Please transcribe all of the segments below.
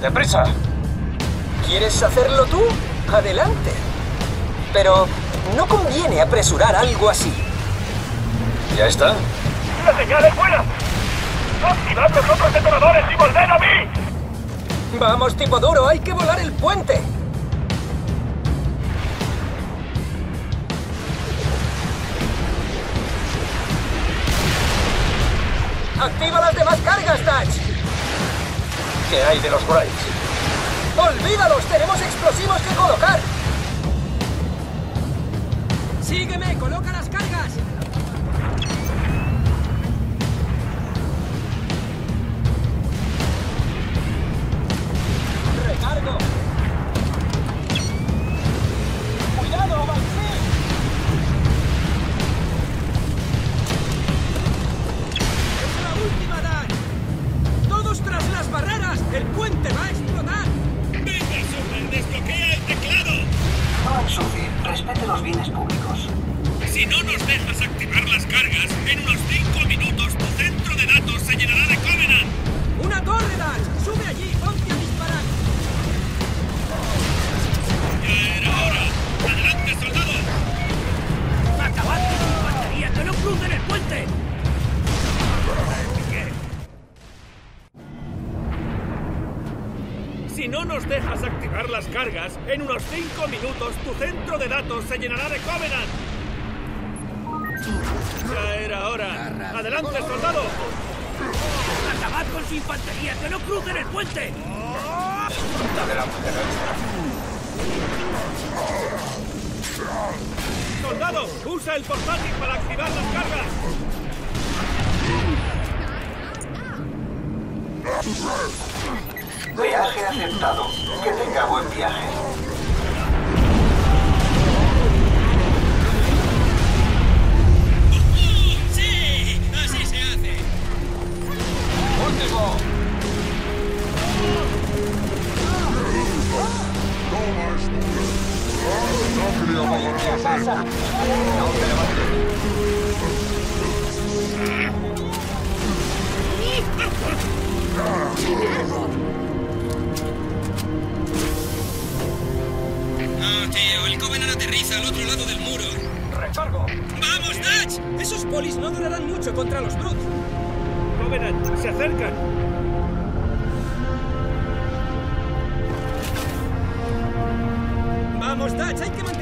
¡Deprisa! ¿Quieres hacerlo tú? Adelante. Pero no conviene apresurar algo así. ¿Ya está? ¡La señal es buena! ¡Activad los otros detonadores y volved a mí! Vamos, tipo duro, hay que volar el puente. ¿Qué hay de los Braves? ¡Olvídalos! ¡Tenemos explosivos que colocar! ¡Sígueme! ¡Coloca nos dejas activar las cargas, en unos 5 minutos tu centro de datos se llenará de Covenant. Ya era hora. ¡Adelante, soldado! ¡Acabad con su infantería! ¡Que no crucen el puente! ¡Soldado! ¡Usa el portátil para activar las cargas! Viaje aceptado. Que tenga buen viaje. ¡Sí! ¡Así se hace! ¡Último! No, tío, el Covenant aterriza al otro lado del muro. ¡Recargo! ¡Vamos, Dutch! Esos polis no durarán mucho contra los Brutes. Covenant, se acercan. Vamos, Dutch, hay que mantener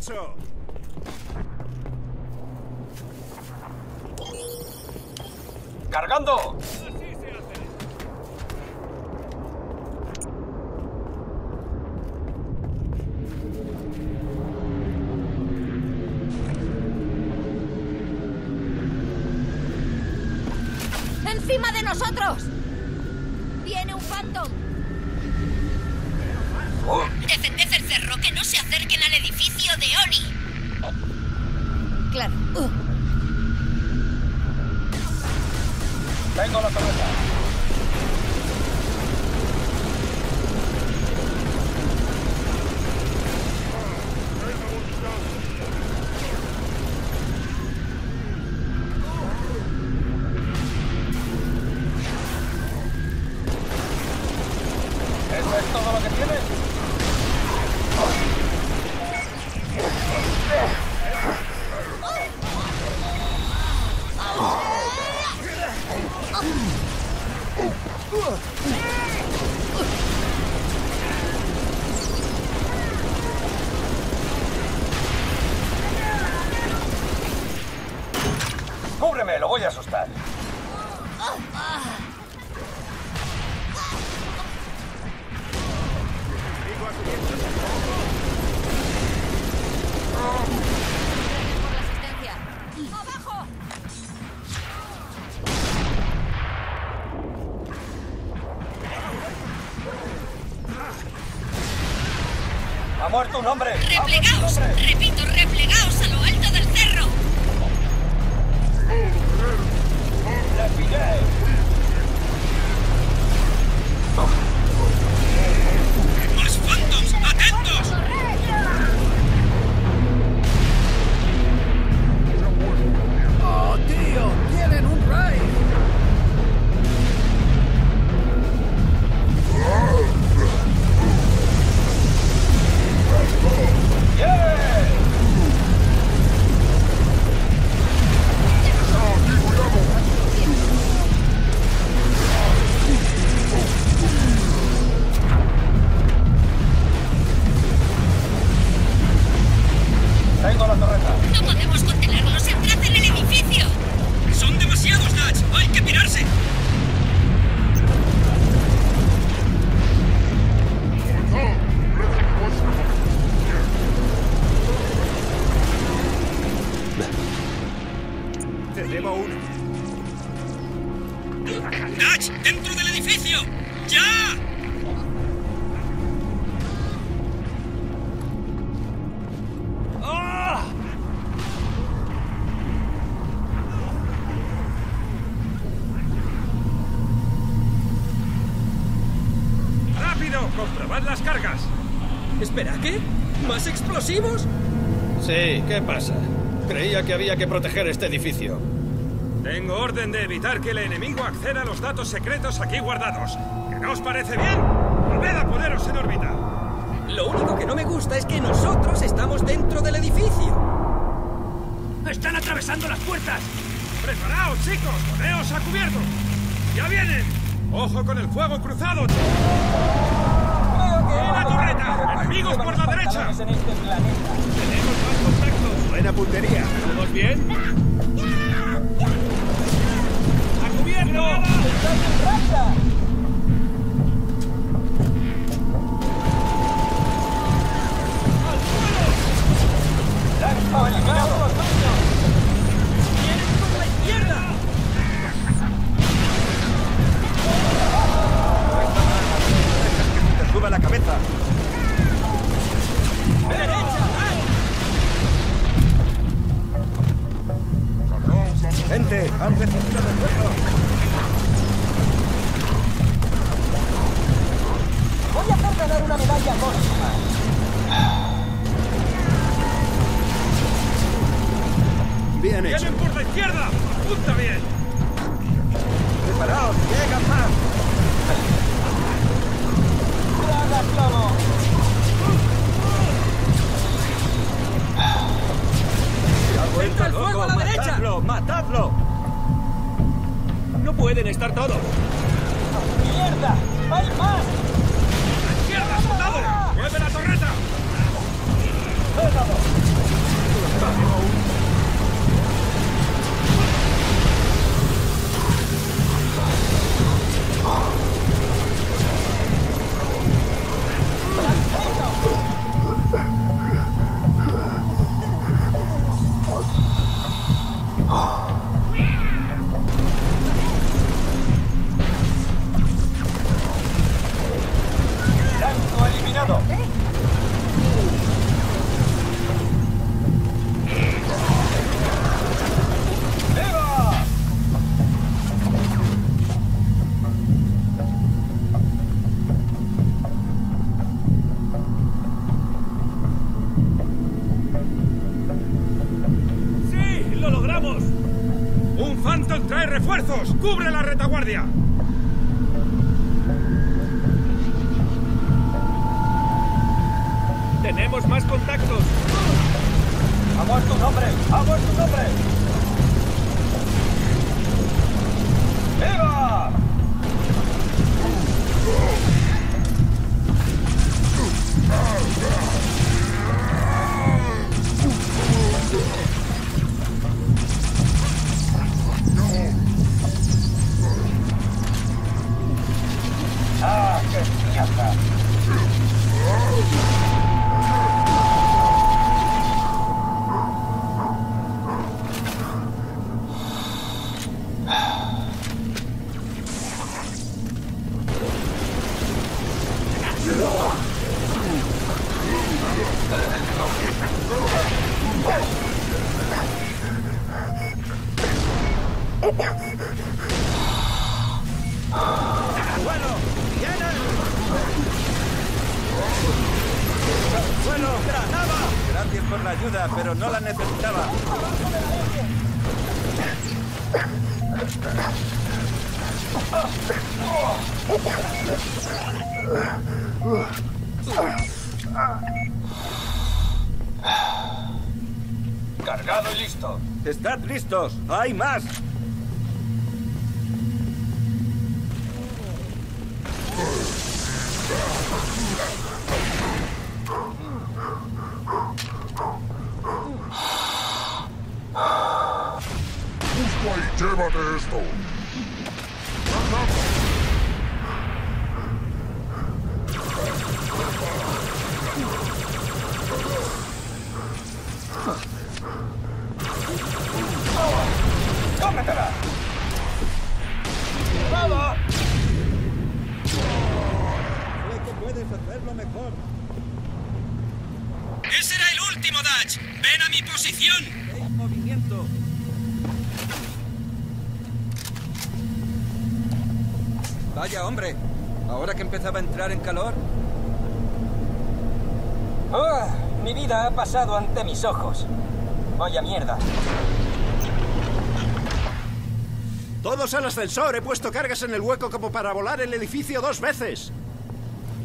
Bien hecho. ¡Cargando! Así se hace. ¡Encima de nosotros! ¡Viene un Phantom! Oh, Defended el cerro, de Oni. Claro. Uh, ¡Tengo la torreta! Cúbreme, lo voy a asustar. ¡Ha muerto un hombre! Te debo uno. ¡Natch! ¡Dentro del edificio! ¡Ya! ¡Rápido! ¡Comprobad las cargas! Espera, ¿qué? ¿Más explosivos? Sí, ¿qué pasa? Creía que había que proteger este edificio. Tengo orden de evitar que el enemigo acceda a los datos secretos aquí guardados. ¿Que no os parece bien? ¡Volved a poneros en órbita! Lo único que no me gusta es que nosotros estamos dentro del edificio. ¡Están atravesando las puertas! ¡Preparaos, chicos! ¡Poneos a cubierto! ¡Ya vienen! ¡Ojo con el fuego cruzado! ¡La torreta! ¡Enemigos por la derecha! En este planeta. Tenemos más. Buena puntería. ¿Todos bien? ¡A cubierto! Tenemos más contactos. ¡A muertos, hombre! ¡A muertos, hombre! ¡Viva! Yeah. ¡Suelo! ¡Granada! Gracias por la ayuda, pero no la necesitaba. Cargado y listo. Estad listos. Hay más. Llévate esto. ¡Cómetela! Sé que puedes hacerlo mejor. ¡Ese era el último, Dutch! ¡Ven a mi posición! En movimiento. Vaya hombre, ahora que empezaba a entrar en calor. ¡Oh! Mi vida ha pasado ante mis ojos. Vaya mierda. Todos al ascensor. He puesto cargas en el hueco como para volar el edificio dos veces.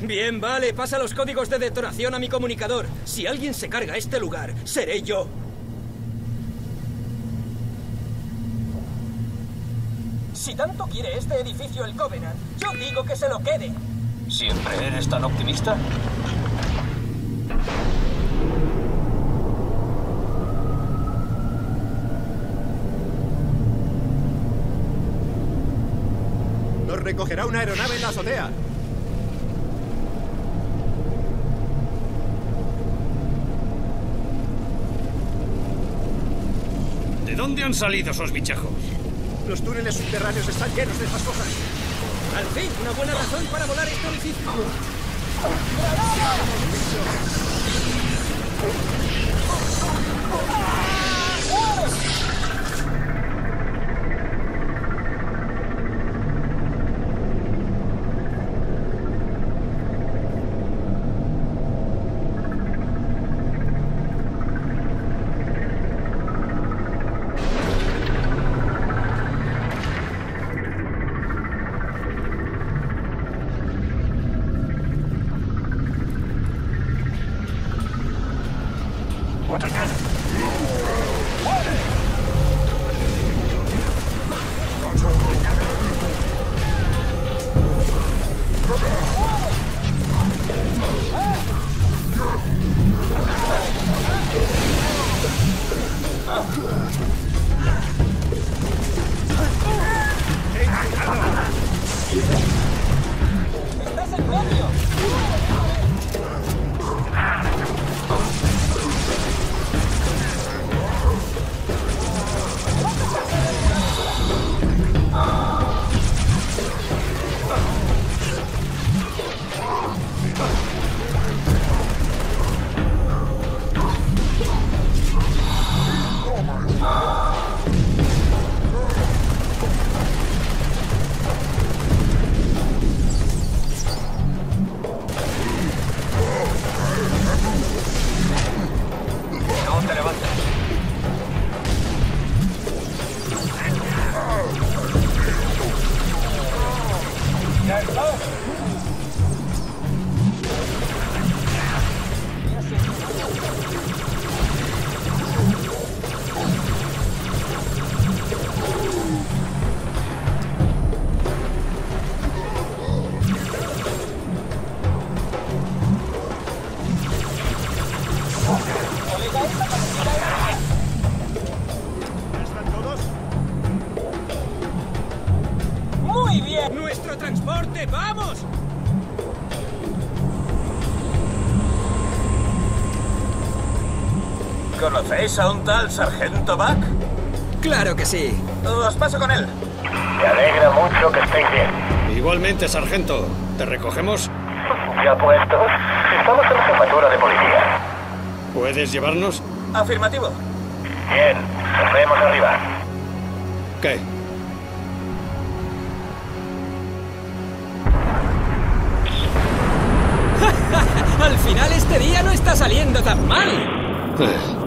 Bien, vale, pasa los códigos de detonación a mi comunicador. Si alguien se carga este lugar, seré yo. Si tanto quiere este edificio el Covenant, yo digo que se lo quede. ¿Siempre eres tan optimista? Nos recogerá una aeronave en la azotea. ¿De dónde han salido esos bichejos? Los túneles subterráneos están llenos de estas cosas. Al fin, una buena razón para volar este edificio. ¿Conocéis a un tal Sargento Buck? Claro que sí. Os paso con él. Me alegra mucho que estéis bien. Igualmente, sargento. ¿Te recogemos? Ya puestos, estamos en la jefatura de policía. ¿Puedes llevarnos? Afirmativo. Bien, nos vemos arriba. ¿Qué? final este día no está saliendo tan mal. Eh,